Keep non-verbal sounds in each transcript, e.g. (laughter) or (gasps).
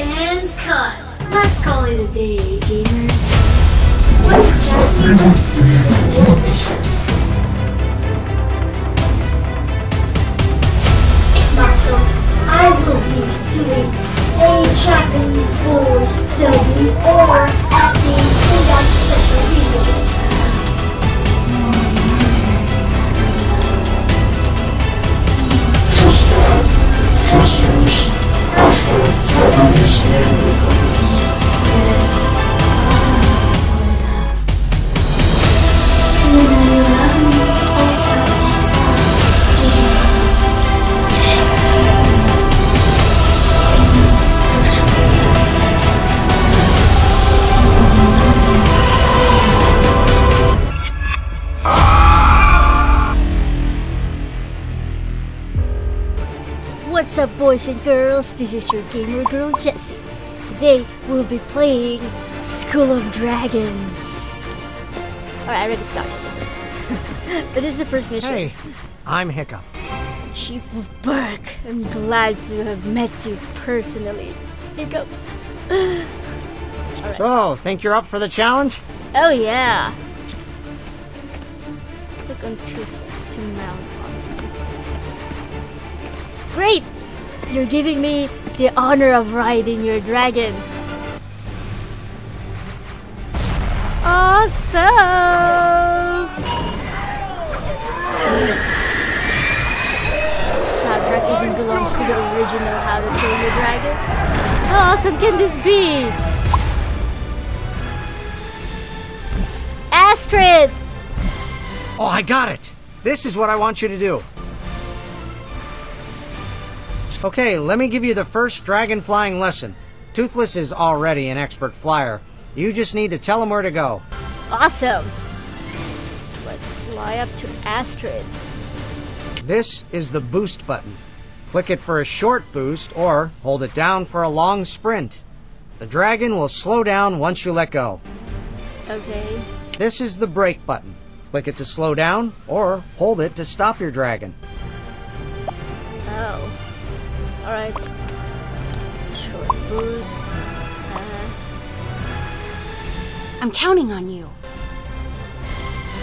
And cut. Let's call it a day, gamers. What It's Marcel. I will be doing a Japanese voice dubbing or acting in that special video. What's up, boys and girls? This is your gamer girl Jessi. Today we'll be playing School of Dragons. Alright, I already started it. (laughs) but this is the first mission. Hey, I'm Hiccup. Chief of Berk, I'm glad to have met you personally. Hiccup. (sighs) Alright. So, think you're up for the challenge? Oh yeah. Click on Toothless to mount on. Great! You're giving me the honor of riding your dragon. Awesome! Soundtrack even belongs to the original How to Train Your Dragon. How awesome can this be? Astrid! Oh, I got it! This is what I want you to do. Okay, let me give you the first dragon flying lesson. Toothless is already an expert flyer. You just need to tell him where to go. Awesome! Let's fly up to Astrid. This is the boost button. Click it for a short boost or hold it down for a long sprint. The dragon will slow down once you let go. Okay. This is the brake button. Click it to slow down or hold it to stop your dragon. Alright. Short boost. Uh, I'm counting on you.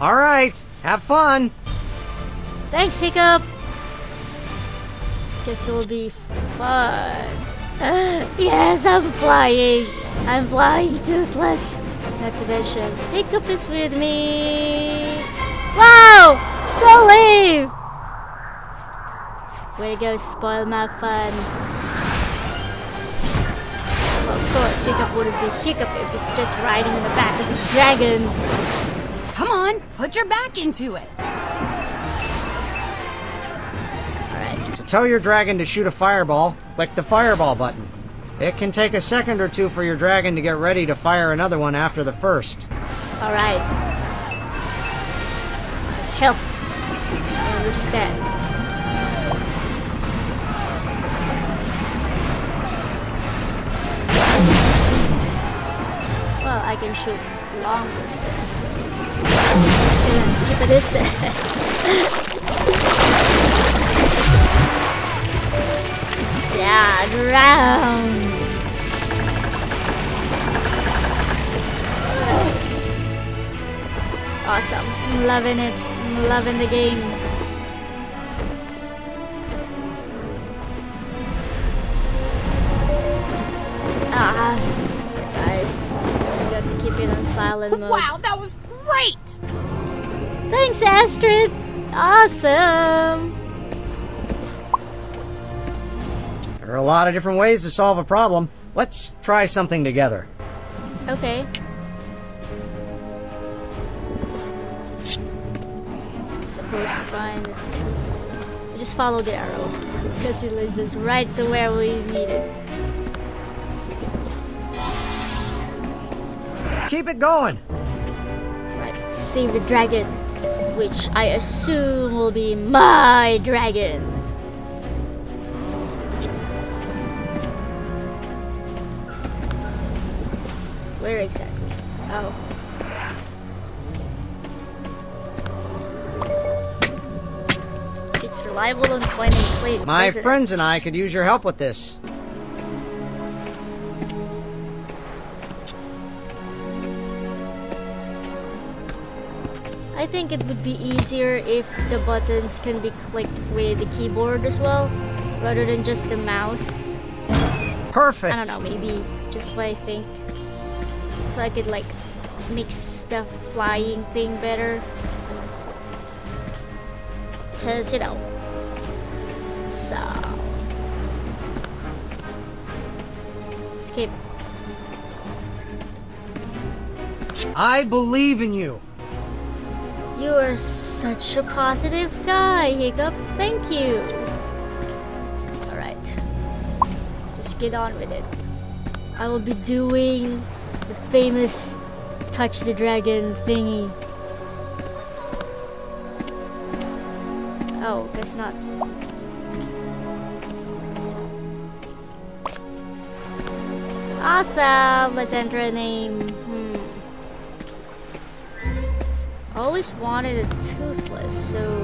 All right, have fun. thanks, Hiccup! Guess it'll be fun. (gasps) yes, I'm flying! I'm flying toothless! Not to mention, Hiccup is with me! Wow! Don't leave! Go, spoil my fun. Well, of course, Hiccup wouldn't be Hiccup if he's just riding in the back of his dragon. Come on, put your back into it. Alright. To tell your dragon to shoot a fireball, click the fireball button. It can take a second or two for your dragon to get ready to fire another one after the first. Alright. Health. I understand. I can shoot long distance. Keep a distance. yeah, drown. Awesome. Loving it. Loving the game. On silent mode. Wow, that was great! Thanks, Astrid. Awesome. There are a lot of different ways to solve a problem. Let's try something together. Okay. Supposed to find the two. Just follow the arrow because it leads us right to where we need it. Keep it going. Right, save the dragon, which I assume will be my dragon. Where exactly? Oh. It's reliable and click. My friends and I could use your help with this. I think it would be easier if the buttons can be clicked with the keyboard as well, rather than just the mouse. Perfect. I don't know, maybe just what I think. So I could like mix the flying thing better. Cause you know. So skip. I believe in you. You are such a positive guy, Hiccup. Thank you. Alright. Just get on with it. I will be doing the famous touch the dragon thingy. Oh, guess not. Awesome! Let's enter a name. Hmm. Always wanted a toothless, so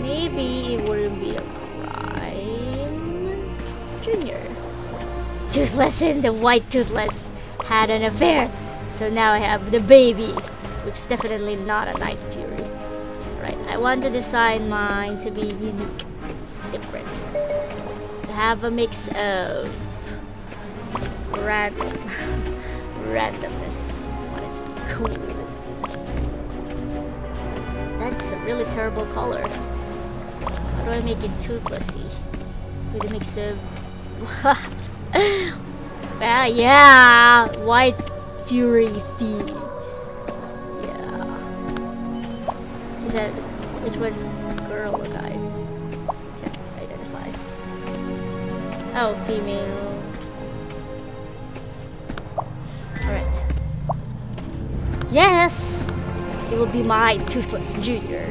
maybe it wouldn't be a crime. Junior. Toothless and the white toothless had an affair, so now I have the baby, which is definitely not a night fury. Right, I want to design mine to be unique, different. To have a mix of random (laughs) randomness. I want it to be cool. That's a really terrible color. How do I make it toothlessy? With a mix of (laughs) what? (laughs) ah, yeah, white fury theme. Yeah. Is that which one's girl or guy? Can't identify. Oh, female. Alright. Yes! It will be my Toothless Junior.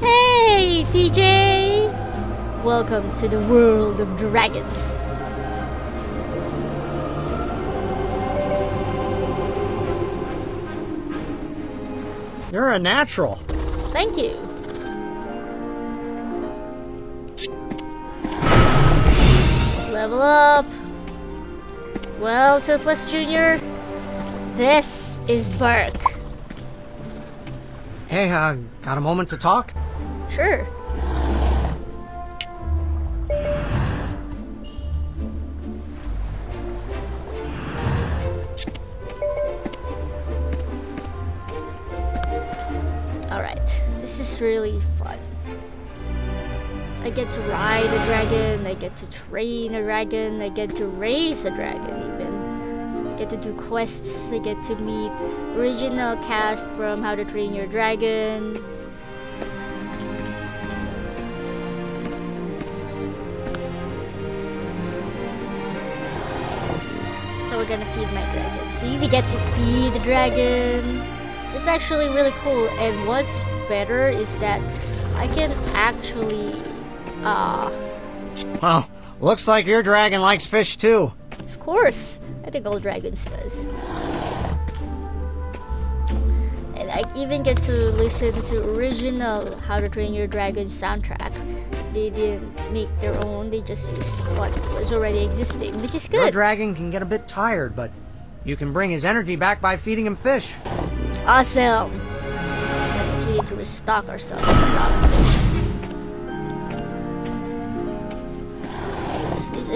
Hey, TJ! Welcome to the world of dragons. You're a natural. Thank you. Level up. Well, Toothless Junior, this is Berk. Hey, uh, got a moment to talk? Sure. Alright, this is really fun. I get to ride a dragon, I get to train a dragon, I get to raise a dragon even. I get to do quests, I get to meet original cast from How to Train Your Dragon. So we're gonna feed my dragon. See, we get to feed the dragon. It's actually really cool. And what's better is that I can actually, uh, Well, looks like your dragon likes fish too. of course, I think all dragons does. And I even get to listen to original How to Train Your Dragon soundtrack. They didn't make their own, they just used what was already existing, which is good. Your dragon can get a bit tired, but you can bring his energy back by feeding him fish. Awesome! That means we need to restock ourselves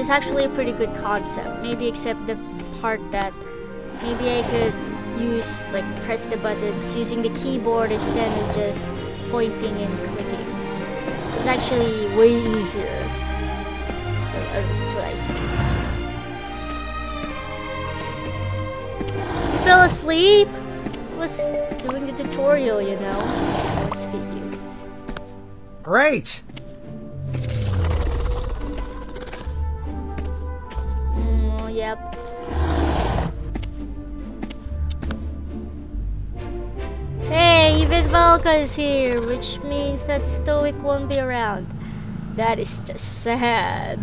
it's, actually a pretty good concept. Maybe except the part that maybe I could use, like, press the buttons using the keyboard instead of just pointing and clicking. It's actually way easier. Or this is what I think. You fell asleep? I was doing the tutorial, you know. Let's feed you. Great! Yep. Hey, even Valka is here, which means that Stoick won't be around. That is just sad.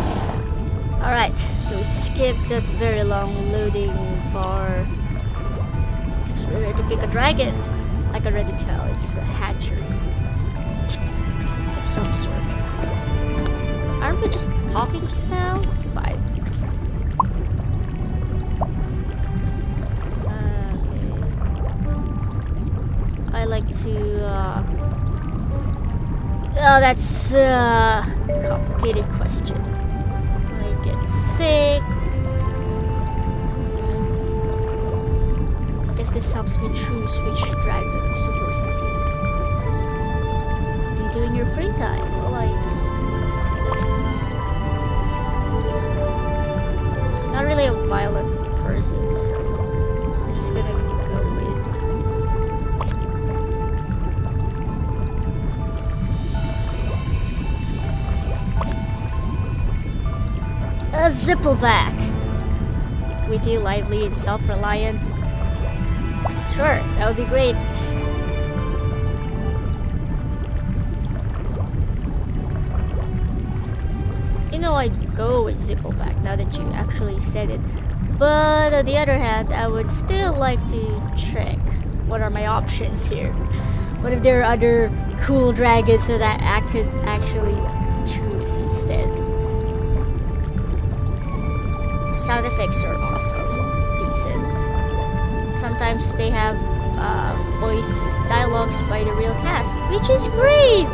Alright, so we skip that very long loading bar. Guess we're ready to pick a dragon. Like I can already tell it's a hatchery. Of some sort. Aren't we just talking just now? To, uh... Oh, that's a complicated question. I get sick. I Guess this helps me choose which dragon I'm supposed to take. What do you do in your free time? Well, I... Not really a violent person, so I'm just gonna zippleback. With you lively and self-reliant. Sure, that would be great. You know, I'd go with Zippleback now that you actually said it. But on the other hand, I would still like to check what are my options here. What if there are other cool dragons that I could actually choose instead? Sound effects are awesome, decent. Sometimes they have uh, voice dialogues by the real cast, which is great!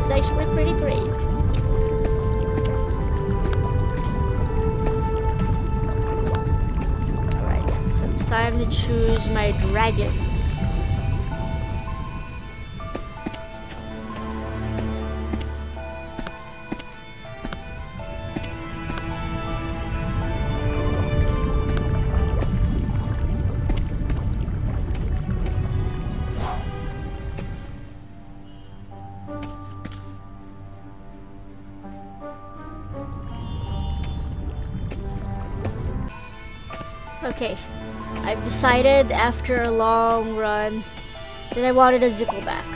It's actually pretty great. Alright, so it's time to choose my dragon. Decided after a long run that I wanted a zippleback.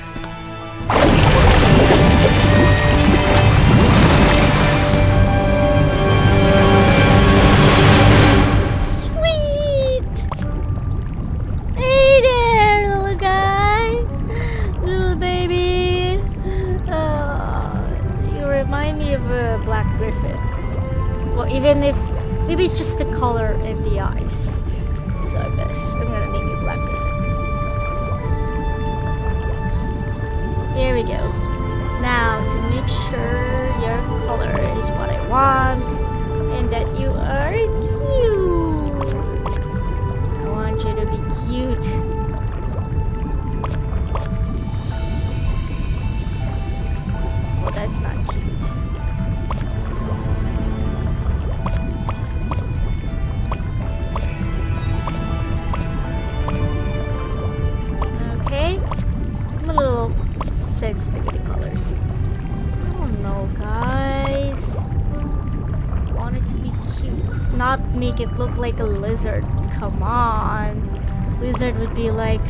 Okay. I'm a little sensitive the colors. I don't know, guys. I want it to be cute. Not make it look like a lizard. Come on. Lizard would be like...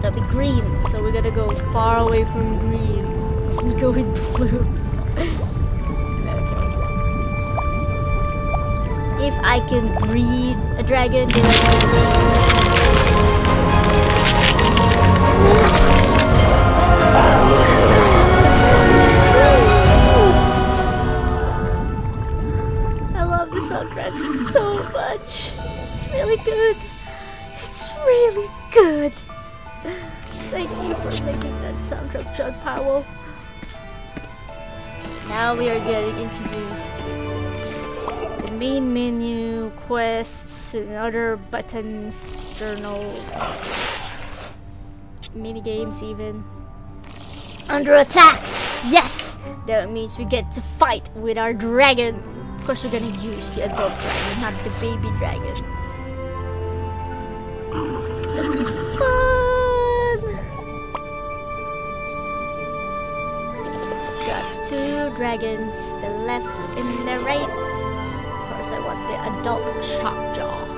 That'd be green. So we're gonna go far away from green. Blue. (laughs) okay. If I can breed a dragon, quests, and other buttons, journals, mini games even. Under attack! Yes! That means we get to fight with our dragon. Of course, we're gonna use the adult dragon, not the baby dragon. Gonna be fun! Got two dragons, the left and the right. I want the adult shockjaw.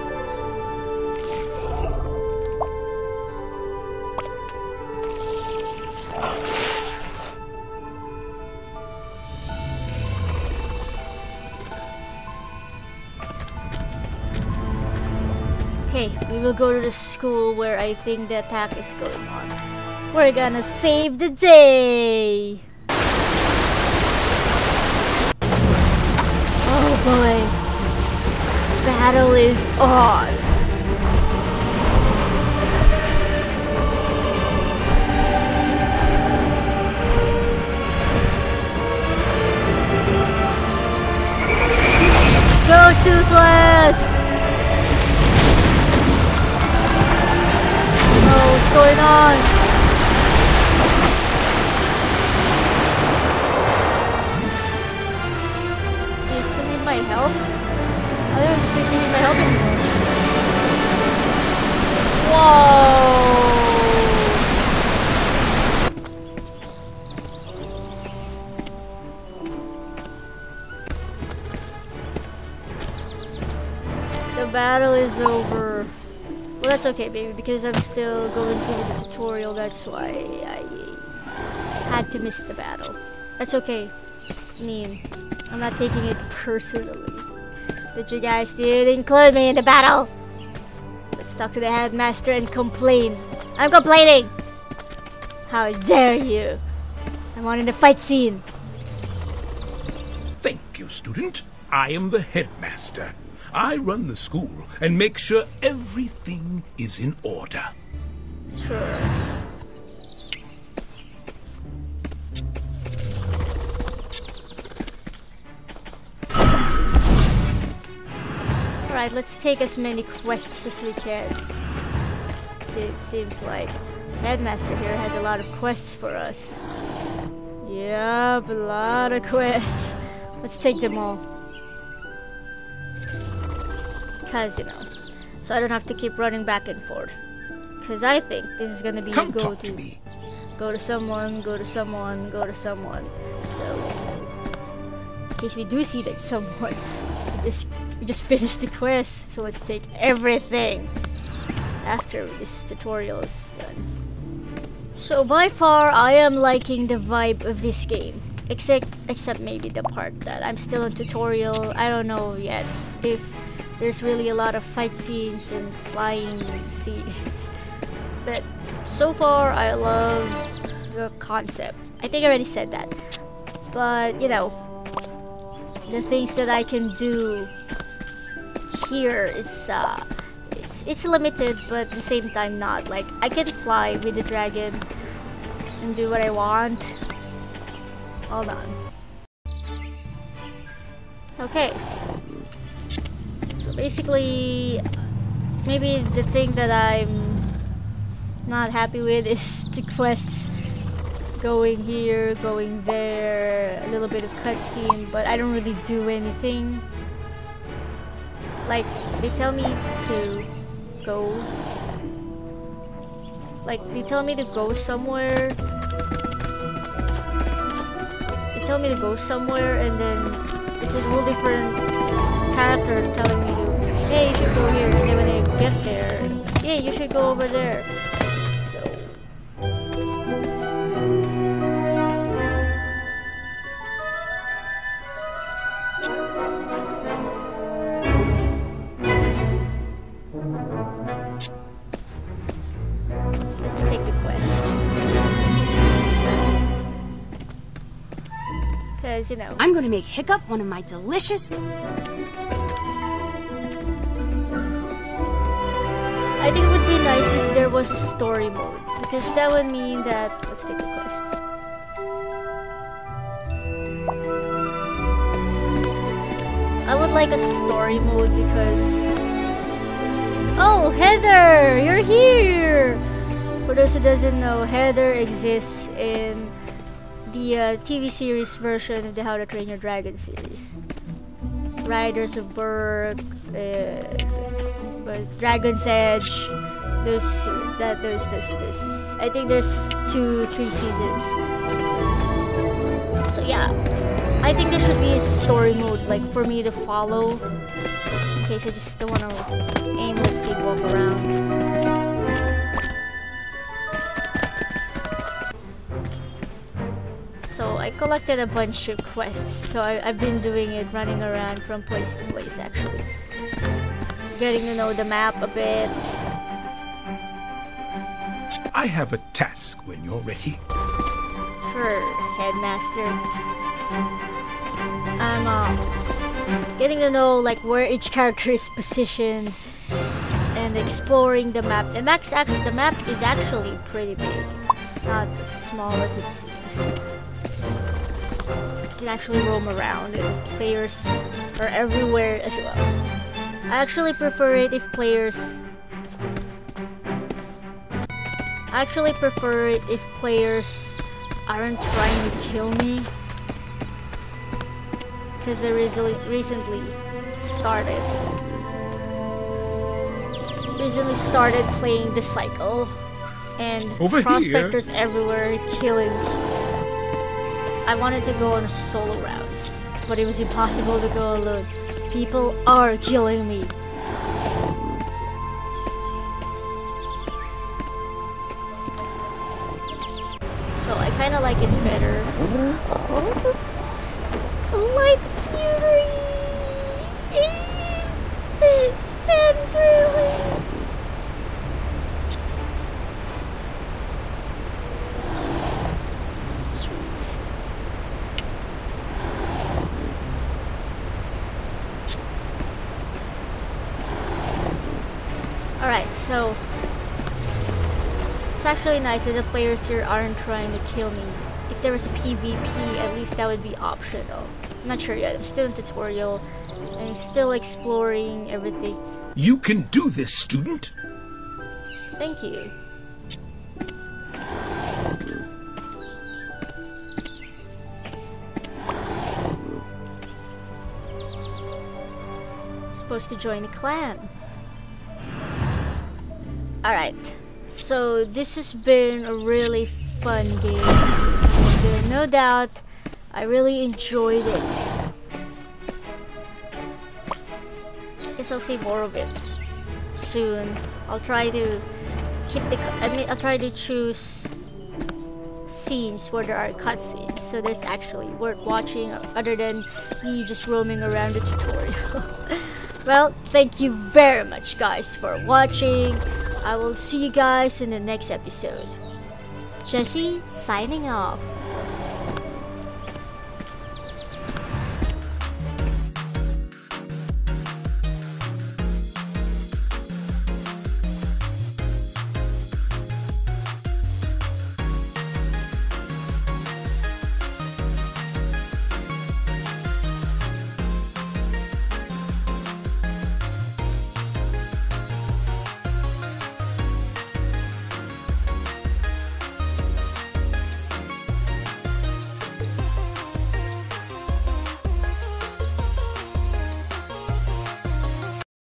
Okay, we will go to the school where I think the attack is going on. We're gonna save the day! Oh boy battle is on. Go Toothless! Oh, what's going on? Well, that's okay, baby, because I'm still going through the tutorial. That's why I had to miss the battle. That's okay. I mean, I'm not taking it personally. That you guys did include me in the battle. Let's talk to the headmaster and complain. I'm complaining! How dare you! I'm wanting the fight scene. Thank you, student. I am the headmaster. I run the school and make sure everything is in order. Sure. Alright, let's take as many quests as we can. It seems like Headmaster here has a lot of quests for us. Yup, a lot of quests. Let's take them all. Cause, you know, so I don't have to keep running back and forth. Cause I think this is gonna be Come go talk to to me. go to someone, go to someone, go to someone. So, in case we do see that someone, (laughs) we just we just finished the quest. So let's take everything after this tutorial is done. So by far, I am liking the vibe of this game. Except, except maybe the part that I'm still in tutorial. I don't know yet if there's really a lot of fight scenes and flying scenes. (laughs) But so far, I love the concept. I think I already said that. But, you know, the things that I can do here is, uh, it's, it's limited, but at the same time not. Like, I can fly with the dragon and do what I want. Hold on. Okay. So basically, maybe the thing that I'm not happy with is (laughs) the quests going here, going there, a little bit of cutscene, but I don't really do anything. Like, they tell me to go. Like, they tell me to go somewhere. They tell me to go somewhere, and then it's a whole different character telling me hey, you should go here. And then when I get there, yeah, you should go over there. So, let's take the quest. Because, you know, I'm gonna make Hiccup one of my delicious. I think it would be nice if there was a story mode because that would mean that let's take a quest. I would like a story mode because Oh, Heather, you're here. For those who doesn't know, Heather exists in the uh, TV series version of the How to Train Your Dragon series. Riders of Berk, uh, Dragon's Edge, those that those those those. I think there's two, three seasons. So yeah, I think there should be a story mode like for me to follow. In case I just don't want to aimlessly walk around. So I collected a bunch of quests. So I, I've been doing it, running around from place to place actually getting to know the map a bit. I have a task when you're ready. Sure, headmaster. I'm um getting to know like where each character is positioned and exploring the map. The act- the map is actually pretty big. It's not as small as it seems. You can actually roam around and players are everywhere as well. I actually prefer it if players I actually prefer it if players aren't trying to kill me because I recently recently started recently started playing the cycle and Over here. prospectors everywhere killing me. I wanted to go on solo rounds, but it was impossible to go alone. People are killing me. So I kind of like it better. Light Fury! Fangirling! Actually nice that the players here aren't trying to kill me. If there was a PvP, at least that would be optional. I'm not sure yet. I'm still in tutorial. I'm still exploring everything. You can do this, student. Thank you. Supposed to join the clan. Alright, so this has been a really fun game. Uh, no doubt, I really enjoyed it. Guess I'll see more of it soon. I'll try to keep the. I mean, I'll try to choose scenes where there are cutscenes, so there's actually worth watching other than me just roaming around the tutorial. (laughs) well, thank you very much, guys, for watching. I will see you guys in the next episode. Jessi signing off.